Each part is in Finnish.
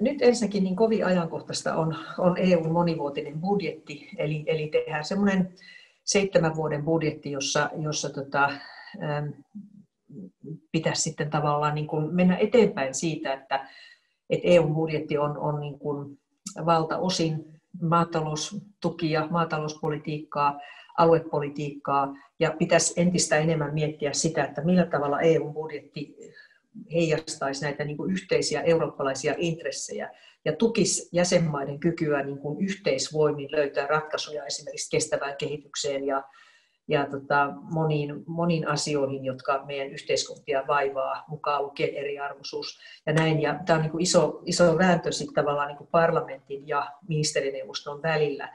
nyt ensinnäkin niin kovin ajankohtaista on, on EUn monivuotinen budjetti, eli, eli tehdään semmoinen seitsemän vuoden budjetti, jossa, jossa tota, ähm, pitäisi sitten tavallaan niin kuin mennä eteenpäin siitä, että, että EU-budjetti on, on niin kuin valtaosin maataloustukia, maatalouspolitiikkaa, aluepolitiikkaa, ja pitäisi entistä enemmän miettiä sitä, että millä tavalla EU-budjetti heijastaisi näitä niin kuin yhteisiä eurooppalaisia intressejä ja tukisi jäsenmaiden kykyä niin kuin yhteisvoimin löytää ratkaisuja esimerkiksi kestävään kehitykseen ja, ja tota, moniin, moniin asioihin, jotka meidän yhteiskuntia vaivaa, mukaan lukien eriarvoisuus ja näin. Ja tämä on niin kuin iso, iso vääntö sitten tavallaan niin kuin parlamentin ja ministerineuvoston välillä.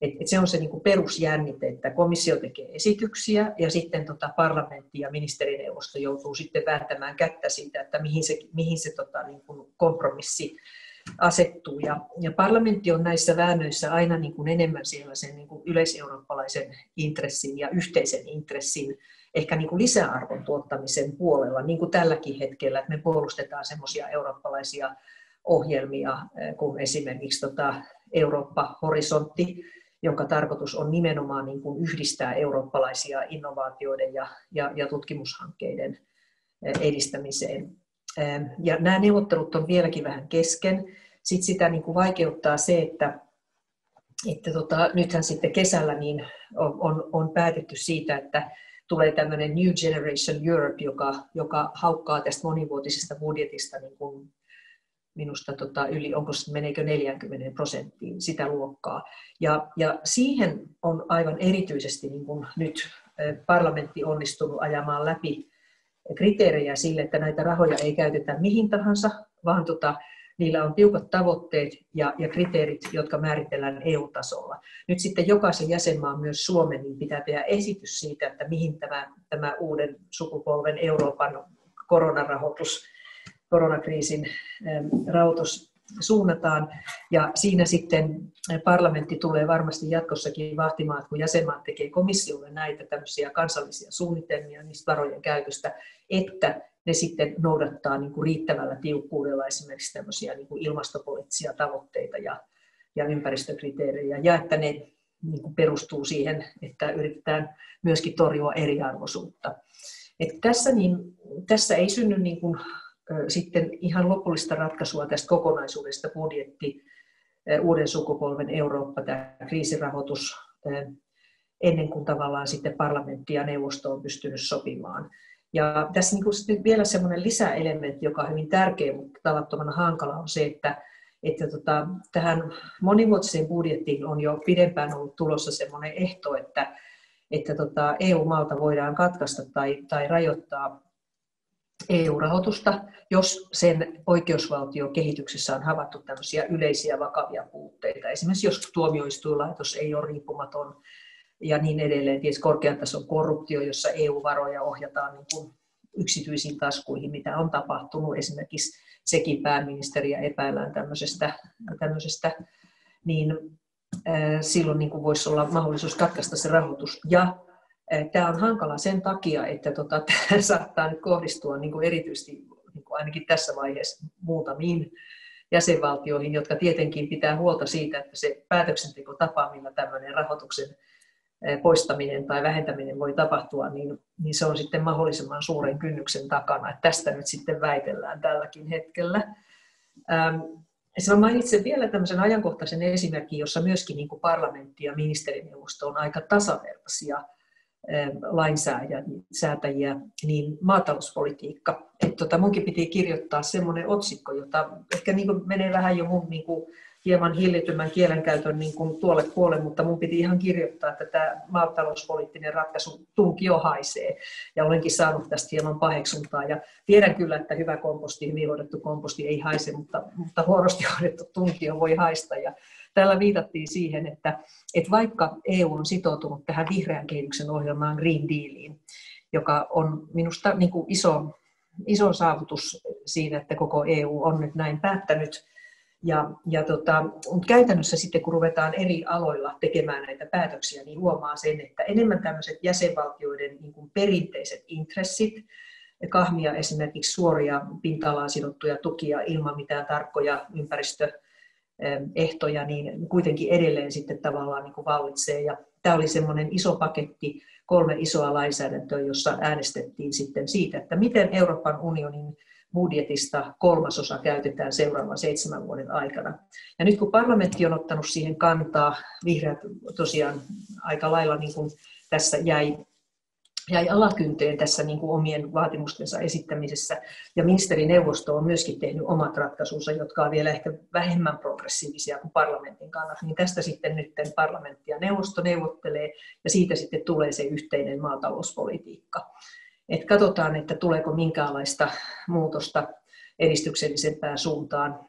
Et, et se on se niin kuin perusjännite, että komissio tekee esityksiä ja sitten tota parlamentti ja ministerineuvosto joutuu sitten vääntämään kättä siitä, että mihin se, mihin se tota, niin kuin kompromissi asettuu. Ja, ja parlamentti on näissä väännöissä aina niin kuin enemmän siellä sen niin kuin yleiseurooppalaisen intressin ja yhteisen intressin, ehkä niin kuin lisäarvon tuottamisen puolella, niin kuin tälläkin hetkellä, että me puolustetaan semmoisia eurooppalaisia ohjelmia kuin esimerkiksi tota Eurooppa-horisontti, jonka tarkoitus on nimenomaan niin kuin yhdistää eurooppalaisia innovaatioiden ja, ja, ja tutkimushankkeiden edistämiseen. Ja nämä neuvottelut on vieläkin vähän kesken. Sitten sitä niin kuin vaikeuttaa se, että, että tota, nythän sitten kesällä niin on, on, on päätetty siitä, että tulee tämmöinen New Generation Europe, joka, joka haukkaa tästä monivuotisesta budjetista niin kuin minusta tota, yli, onko se, meneekö 40 prosenttiin sitä luokkaa. Ja, ja siihen on aivan erityisesti niin kuin nyt parlamentti onnistunut ajamaan läpi kriteerejä sille, että näitä rahoja ei käytetä mihin tahansa, vaan tota, niillä on tiukat tavoitteet ja, ja kriteerit, jotka määritellään EU-tasolla. Nyt sitten jokaisen jäsenmaan, myös Suomen, niin pitää tehdä esitys siitä, että mihin tämä, tämä uuden sukupolven Euroopan koronarahoitus, koronakriisin rahoitus suunnataan. Ja siinä sitten parlamentti tulee varmasti jatkossakin vahtimaan, että kun jäsenmaat tekee komissiolle näitä tämmöisiä kansallisia suunnitelmia niistä varojen käytöstä, että ne sitten noudattaa niin kuin riittävällä tiukkuudella esimerkiksi tämmöisiä niin kuin ilmastopoliittisia tavoitteita ja, ja ympäristökriteerejä, ja että ne niin kuin perustuu siihen, että yritetään myöskin torjua eriarvoisuutta. Et tässä, niin, tässä ei synny niin kuin sitten ihan lopullista ratkaisua tästä kokonaisuudesta budjetti, uuden sukupolven Eurooppa, tämä kriisirahoitus, ennen kuin tavallaan sitten parlamentti ja neuvosto on pystynyt sopimaan. Ja tässä niin kuin vielä semmoinen lisäelementti, joka on hyvin tärkeä, mutta tavattoman hankala, on se, että, että tota, tähän monivuotiseen budjettiin on jo pidempään ollut tulossa semmoinen ehto, että, että tota, EU-maalta voidaan katkaista tai, tai rajoittaa EU-rahoitusta, jos sen oikeusvaltiokehityksessä on havaittu tämmöisiä yleisiä vakavia puutteita. Esimerkiksi jos tuomioistuinlaitos ei ole riippumaton ja niin edelleen. Tietysti korkean tason korruptio, jossa EU-varoja ohjataan niin kuin yksityisiin taskuihin, mitä on tapahtunut. Esimerkiksi sekin pääministeriä epäillään tämmöisestä, tämmöisestä niin silloin niin kuin voisi olla mahdollisuus katkaista se rahoitus. Ja Tämä on hankala sen takia, että tota, tämä saattaa nyt kohdistua niin kuin erityisesti niin kuin ainakin tässä vaiheessa muutamiin jäsenvaltioihin, jotka tietenkin pitää huolta siitä, että se päätöksentekotapa, millä tämmöinen rahoituksen poistaminen tai vähentäminen voi tapahtua, niin, niin se on sitten mahdollisimman suuren kynnyksen takana. Että tästä nyt sitten väitellään tälläkin hetkellä. Ähm, mä mainitsen vielä tämmöisen ajankohtaisen esimerkin, jossa myöskin niin kuin parlamentti ja ministerineuvosto on aika tasavertaisia – lainsäätäjiä, niin maatalouspolitiikka. Että tota, munkin piti kirjoittaa semmoinen otsikko, jota ehkä niin kuin menee vähän jo mun niin kuin hieman hillitymän kielenkäytön niin kuin tuolle puolelle, mutta mun piti ihan kirjoittaa, että tämä maatalouspoliittinen ratkaisu tunkio haisee. Ja olenkin saanut tästä hieman paheksuntaa. Ja tiedän kyllä, että hyvä komposti, hyvin hoidettu komposti ei haise, mutta, mutta huonosti hoidettu tunkio voi haista. Ja Tällä viitattiin siihen, että, että vaikka EU on sitoutunut tähän vihreän kehityksen ohjelmaan Green Dealiin, joka on minusta niin kuin iso, iso saavutus siinä, että koko EU on nyt näin päättänyt, ja, ja tota, mutta käytännössä sitten kun ruvetaan eri aloilla tekemään näitä päätöksiä, niin huomaa sen, että enemmän tämmöiset jäsenvaltioiden niin kuin perinteiset intressit kahmia esimerkiksi suoria pinta-alaan sidottuja tukia ilman mitään tarkkoja ympäristöehtoja, niin kuitenkin edelleen sitten tavallaan niin kuin vallitsee. Ja tämä oli semmoinen iso paketti, kolme isoa lainsäädäntöä, jossa äänestettiin sitten siitä, että miten Euroopan unionin budjetista kolmasosa käytetään seuraavan seitsemän vuoden aikana. Ja nyt kun parlamentti on ottanut siihen kantaa, vihreät tosiaan aika lailla niin kuin tässä jäi jäi alakynteen tässä niin kuin omien vaatimustensa esittämisessä. Ja ministerineuvosto on myöskin tehnyt omat ratkaisunsa, jotka ovat vielä ehkä vähemmän progressiivisia kuin parlamentin kannat. Niin tästä sitten nyt parlamentti ja neuvosto neuvottelee ja siitä sitten tulee se yhteinen maatalouspolitiikka. Et katsotaan, että tuleeko minkäänlaista muutosta edistyksellisempään suuntaan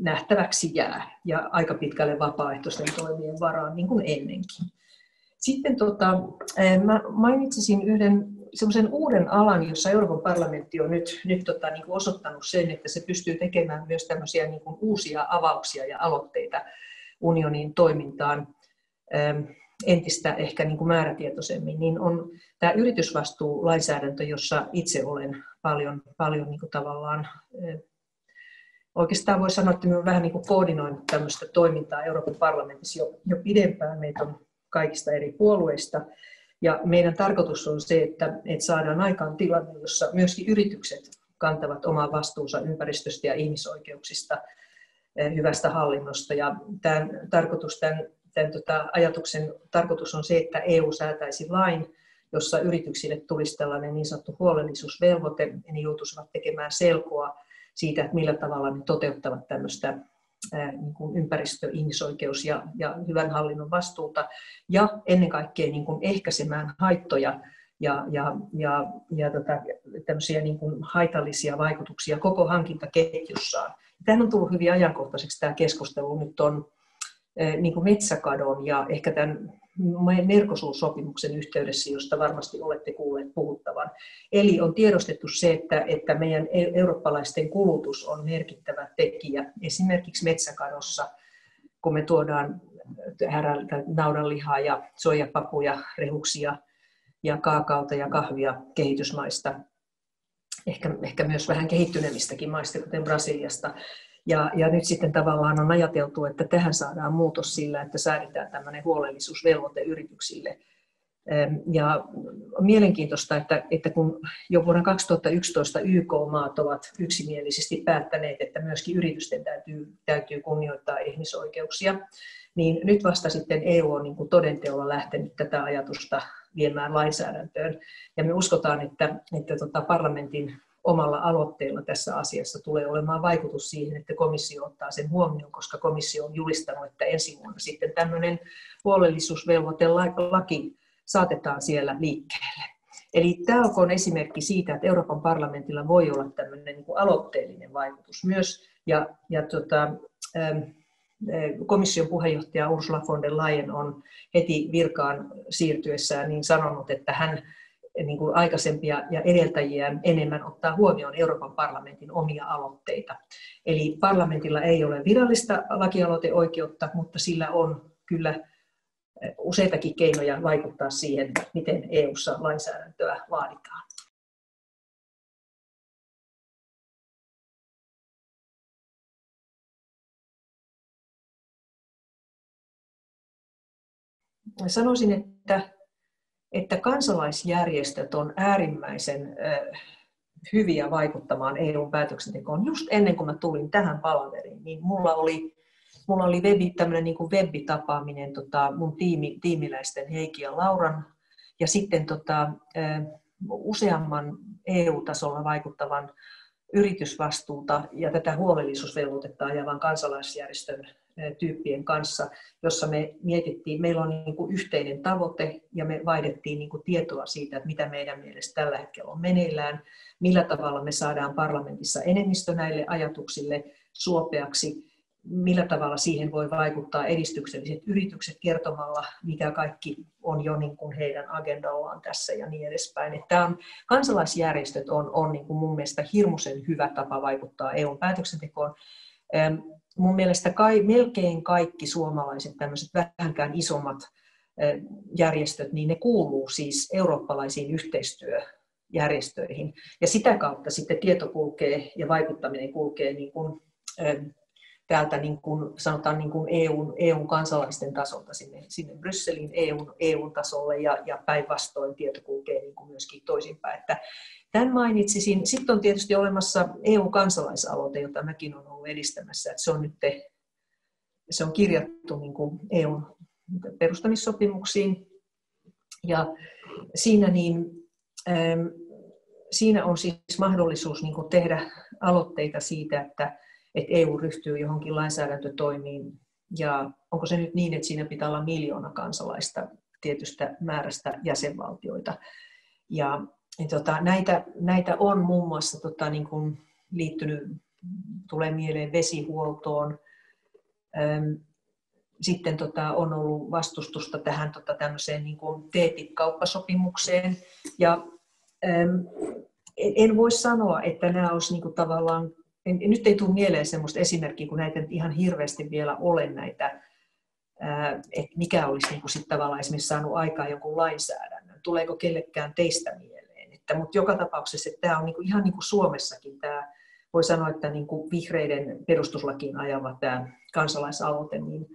nähtäväksi jää ja aika pitkälle vapaaehtoisten toimien varaan niin kuin ennenkin. Sitten tota, mä mainitsisin yhden semmoisen uuden alan, jossa Euroopan parlamentti on nyt, nyt tota, niin kuin osoittanut sen, että se pystyy tekemään myös tämmöisiä niin kuin uusia avauksia ja aloitteita unionin toimintaan entistä ehkä niin kuin määrätietoisemmin, niin on tämä yritysvastuulainsäädäntö, jossa itse olen paljon, paljon niin kuin tavallaan Oikeastaan voi sanoa, että me vähän niin kuin koordinoinut tämmöistä toimintaa Euroopan parlamentissa jo, jo pidempään. Meitä on kaikista eri puolueista. Ja meidän tarkoitus on se, että, että saadaan aikaan tilanne, jossa myöskin yritykset kantavat omaa vastuunsa ympäristöstä ja ihmisoikeuksista, eh, hyvästä hallinnosta. Ja tämän, tarkoitus, tämän, tämän tota, ajatuksen tarkoitus on se, että EU säätäisi lain, jossa yrityksille tulisi tällainen niin sanottu huolellisuusvelvoite, ja ne joutuisivat tekemään selkoa siitä, että millä tavalla ne toteuttavat tämmöistä niin kuin ympäristö-, ihmisoikeus- ja, ja hyvän hallinnon vastuuta ja ennen kaikkea niin kuin ehkäisemään haittoja ja, ja, ja, ja tota, niin kuin haitallisia vaikutuksia koko hankintaketjussaan. Tähän on tullut hyvin ajankohtaiseksi tämä keskustelu nyt on niin kuin metsäkadon ja ehkä tämän Merkosuussopimuksen yhteydessä, josta varmasti olette kuulleet puhuttavan. Eli on tiedostettu se, että, että meidän e- eurooppalaisten kulutus on merkittävä tekijä esimerkiksi metsäkadossa, kun me tuodaan naudanlihaa ja soijapapuja, rehuksia ja kaakaota ja kahvia kehitysmaista, ehkä, ehkä myös vähän kehittyneemmistäkin maista, kuten Brasiliasta, ja, ja nyt sitten tavallaan on ajateltu, että tähän saadaan muutos sillä, että säädetään tämmöinen huolellisuusvelvoite yrityksille. Ja on mielenkiintoista, että, että kun jo vuonna 2011 YK-maat ovat yksimielisesti päättäneet, että myöskin yritysten täytyy, täytyy kunnioittaa ihmisoikeuksia, niin nyt vasta sitten EU on niin kuin todenteolla lähtenyt tätä ajatusta viemään lainsäädäntöön. Ja me uskotaan, että, että tota parlamentin omalla aloitteella tässä asiassa tulee olemaan vaikutus siihen, että komissio ottaa sen huomioon, koska komissio on julistanut, että ensi vuonna sitten tämmöinen huolellisuusvelvoitelaki saatetaan siellä liikkeelle. Eli tämä on esimerkki siitä, että Euroopan parlamentilla voi olla tämmöinen niin kuin aloitteellinen vaikutus myös. Ja, ja tota, komission puheenjohtaja Ursula von der Leyen on heti virkaan siirtyessään niin sanonut, että hän niin kuin aikaisempia ja edeltäjiä enemmän ottaa huomioon Euroopan parlamentin omia aloitteita. Eli parlamentilla ei ole virallista lakialoiteoikeutta, mutta sillä on kyllä useitakin keinoja vaikuttaa siihen, miten EU-ssa lainsäädäntöä laaditaan. Sanoisin, että että kansalaisjärjestöt on äärimmäisen hyviä vaikuttamaan EU-päätöksentekoon. Just ennen kuin mä tulin tähän palaveriin, niin mulla oli, mulla oli webi, tämmöinen niin kuin webitapaaminen tota, mun tiimi, tiimiläisten Heikki ja Lauran ja sitten tota, useamman EU-tasolla vaikuttavan yritysvastuuta ja tätä huolellisuusvelvoitetta ajavan kansalaisjärjestön tyyppien kanssa, jossa me mietittiin, meillä on niin kuin yhteinen tavoite ja me vaihdettiin niin kuin tietoa siitä, että mitä meidän mielestä tällä hetkellä on meneillään, millä tavalla me saadaan parlamentissa enemmistö näille ajatuksille suopeaksi, millä tavalla siihen voi vaikuttaa edistykselliset yritykset kertomalla, mikä kaikki on jo niin kuin heidän agendallaan tässä ja niin edespäin. Että on, kansalaisjärjestöt on, on niin kuin mun mielestä hirmuisen hyvä tapa vaikuttaa EUn päätöksentekoon mun mielestä kai, melkein kaikki suomalaiset tämmöiset vähänkään isommat järjestöt, niin ne kuuluu siis eurooppalaisiin yhteistyö järjestöihin. Ja sitä kautta sitten tieto kulkee ja vaikuttaminen kulkee niin kuin, täältä niin kuin, sanotaan niin kuin EUn, EUn kansalaisten tasolta sinne, sinne Brysselin EUn, EUn tasolle ja, ja päinvastoin tieto kulkee niin kuin myöskin toisinpäin. Että tämän mainitsisin. Sitten on tietysti olemassa EU-kansalaisaloite, jota mäkin olen ollut edistämässä. Että se on nyt se on kirjattu niin kuin EUn perustamissopimuksiin. Ja siinä, niin, siinä on siis mahdollisuus niin kuin tehdä aloitteita siitä, että, että EU ryhtyy johonkin lainsäädäntötoimiin. Ja onko se nyt niin, että siinä pitää olla miljoona kansalaista tietystä määrästä jäsenvaltioita. Ja niin tota, näitä, näitä on muun muassa tota, niin kuin liittynyt, tulee mieleen vesihuoltoon, sitten tota, on ollut vastustusta tähän tota, tämmöiseen niin kuin TTIP-kauppasopimukseen. Ja en voi sanoa, että nämä olisi niin kuin tavallaan, en, nyt ei tule mieleen sellaista esimerkkiä, kun näitä ihan hirveästi vielä ole näitä, että mikä olisi niin kuin sit tavallaan esimerkiksi saanut aikaan jonkun lainsäädännön. Tuleeko kellekään teistä mieleen? Että, mutta joka tapauksessa että tämä on niin kuin, ihan niin kuin Suomessakin tämä voi sanoa, että niin kuin vihreiden perustuslakiin ajava tämä kansalaisaloite, niin,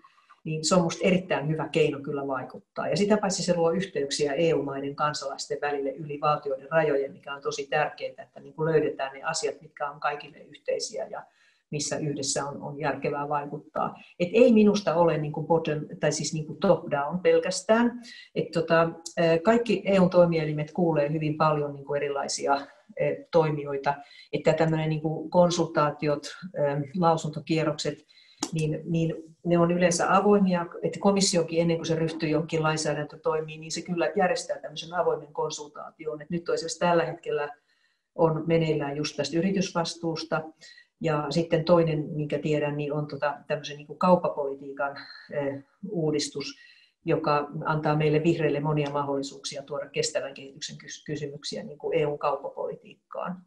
niin se on minusta erittäin hyvä keino kyllä vaikuttaa. Ja sitä paitsi se luo yhteyksiä EU-maiden kansalaisten välille yli valtioiden rajojen, mikä on tosi tärkeää, että niin kuin löydetään ne asiat, mitkä on kaikille yhteisiä ja missä yhdessä on, on järkevää vaikuttaa. Et ei minusta ole niin kuin bottom, tai siis niin kuin top-down pelkästään. Et tota, kaikki EU-toimielimet kuulee hyvin paljon niin kuin erilaisia toimijoita, että tämmöinen niin kuin konsultaatiot, lausuntokierrokset, niin, niin ne on yleensä avoimia, että komissiokin ennen kuin se ryhtyy johonkin lainsäädäntötoimiin, niin se kyllä järjestää tämmöisen avoimen konsultaation. Että nyt esimerkiksi tällä hetkellä on meneillään just tästä yritysvastuusta, ja sitten toinen, minkä tiedän, niin on tota, tämmöisen niin kauppapolitiikan eh, uudistus, joka antaa meille vihreille monia mahdollisuuksia tuoda kestävän kehityksen kysymyksiä niin kuin EUn kauppapolitiikkaan.